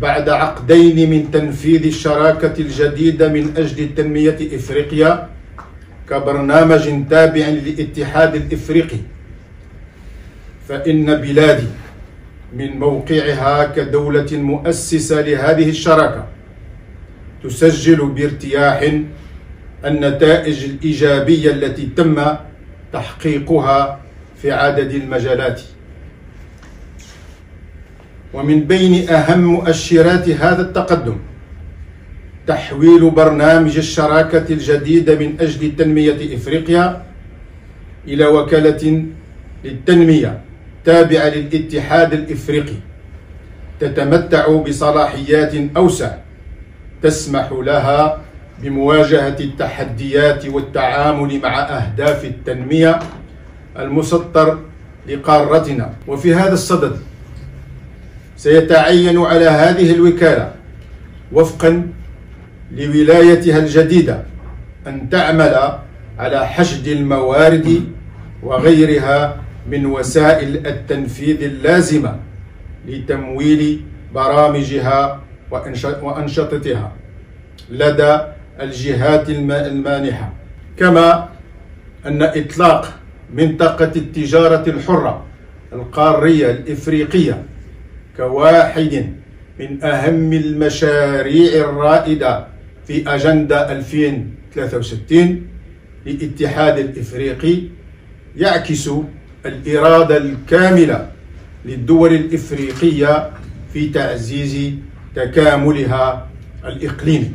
بعد عقدين من تنفيذ الشراكة الجديدة من أجل تنمية إفريقيا كبرنامج تابع للاتحاد الإفريقي. فإن بلادي من موقعها كدولة مؤسسة لهذه الشراكة تسجل بارتياح النتائج الإيجابية التي تم تحقيقها في عدد المجالات. ومن بين أهم مؤشرات هذا التقدم تحويل برنامج الشراكة الجديدة من أجل تنمية إفريقيا إلى وكالة للتنمية تابعة للاتحاد الإفريقي تتمتع بصلاحيات أوسع تسمح لها بمواجهة التحديات والتعامل مع أهداف التنمية المسطر لقارتنا. وفي هذا الصدد سيتعين على هذه الوكالة وفقا لولايتها الجديدة أن تعمل على حشد الموارد وغيرها من وسائل التنفيذ اللازمة لتمويل برامجها وأنشطتها لدى الجهات المانحة. كما أن إطلاق منطقة التجارة الحرة القارية الإفريقية كواحد من أهم المشاريع الرائدة في أجندة 2063 للاتحاد الإفريقي يعكس الإرادة الكاملة للدول الإفريقية في تعزيز تكاملها الإقليمي.